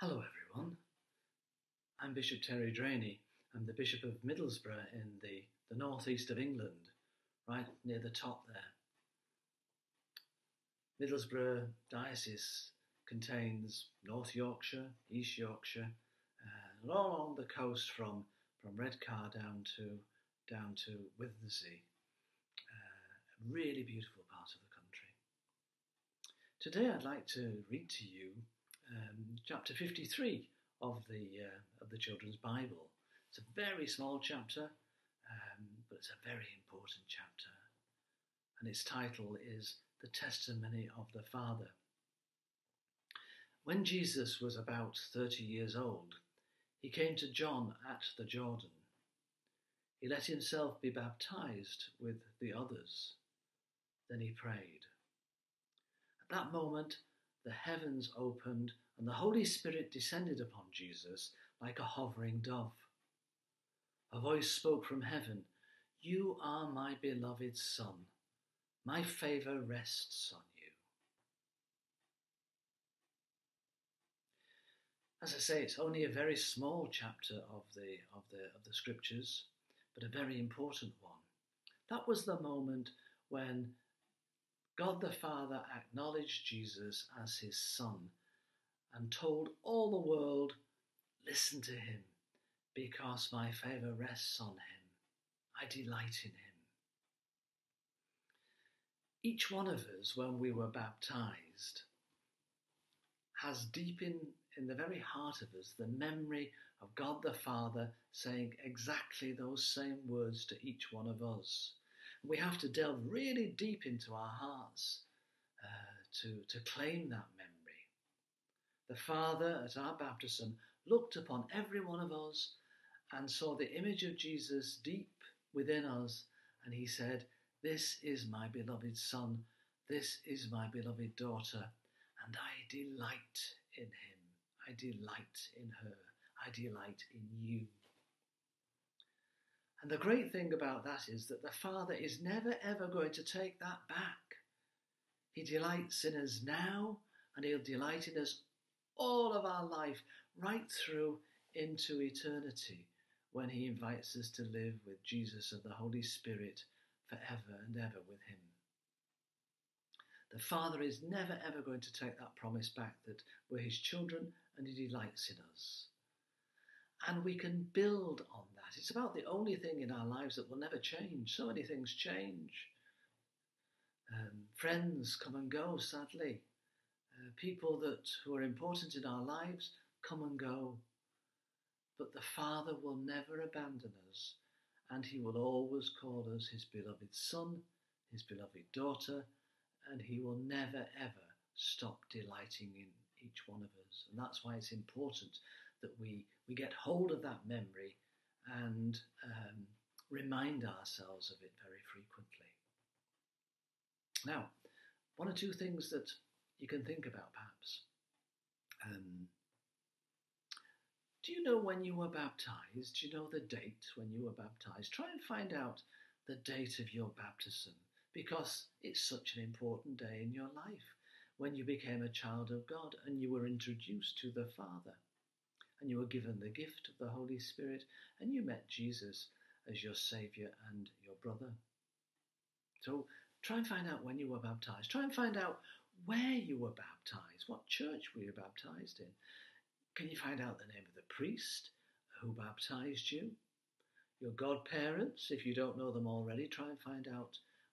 Hello, everyone. I'm Bishop Terry Drainey. I'm the Bishop of Middlesbrough in the, the northeast of England, right near the top there. Middlesbrough Diocese contains North Yorkshire, East Yorkshire, uh, and all along the coast from, from Redcar down to, down to Withernsea. Uh, a really beautiful part of the country. Today I'd like to read to you um, chapter 53 of the, uh, of the Children's Bible. It's a very small chapter, um, but it's a very important chapter. And its title is The Testimony of the Father. When Jesus was about 30 years old, he came to John at the Jordan. He let himself be baptized with the others. Then he prayed. At that moment, the heavens opened and the Holy Spirit descended upon Jesus like a hovering dove. A voice spoke from heaven You are my beloved Son. My favour rests on you. As I say, it's only a very small chapter of the, of the, of the scriptures, but a very important one. That was the moment when God the Father acknowledged Jesus as his Son and told all the world, Listen to him, because my favour rests on him. I delight in him. Each one of us, when we were baptized, has deep in, in the very heart of us the memory of God the Father saying exactly those same words to each one of us. We have to delve really deep into our hearts uh, to, to claim that memory. The Father, at our baptism, looked upon every one of us and saw the image of Jesus deep within us, and he said, This is my beloved Son, this is my beloved daughter, and I delight in him, I delight in her, I delight in you. And the great thing about that is that the Father is never ever going to take that back. He delights in us now, and He'll delight in us all of our life, right through into eternity, when He invites us to live with Jesus and the Holy Spirit forever and ever with Him. The Father is never ever going to take that promise back that we're His children and He delights in us. And we can build on that. It's about the only thing in our lives that will never change. So many things change. Um, friends come and go, sadly. Uh, people that who are important in our lives come and go. But the Father will never abandon us, and He will always call us His beloved Son, His beloved daughter, and He will never ever stop delighting in each one of us. And that's why it's important that we, we get hold of that memory and um, remind ourselves of it very frequently. Now, one or two things that you can think about perhaps. Um, do you know when you were baptized? Do you know the date when you were baptized? Try and find out the date of your baptism because it's such an important day in your life when you became a child of God and you were introduced to the Father and you were given the gift of the Holy Spirit and you met Jesus as your Saviour and your brother. So try and find out when you were baptized. Try and find out where you were baptized, what church were you baptized in. Can you find out the name of the priest who baptized you? Your godparents, if you don't know them already, try and find out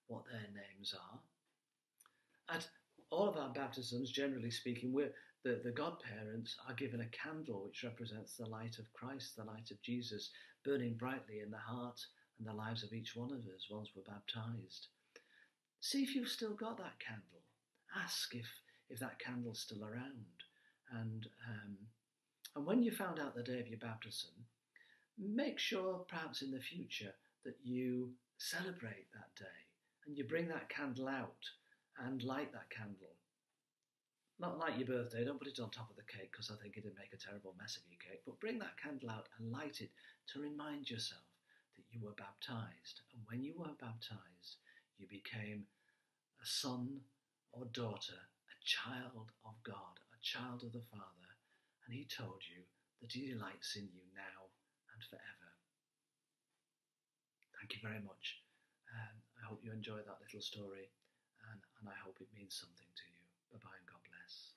what their names are. At all of our baptisms, generally speaking, we're, the, the godparents are given a candle which represents the light of Christ, the light of Jesus, burning brightly in the heart and the lives of each one of us once we're baptized. See if you've still got that candle ask if, if that candle's still around. And, um, and when you found out the day of your baptism, make sure perhaps in the future that you celebrate that day and you bring that candle out and light that candle. Not like your birthday, don't put it on top of the cake because I think it'd make a terrible mess of your cake, but bring that candle out and light it to remind yourself that you were baptized. And when you were baptized, you became a son or daughter, a child of God, a child of the Father, and He told you that He delights in you now and forever. Thank you very much. Um, I hope you enjoy that little story, and, and I hope it means something to you. Bye bye and God bless.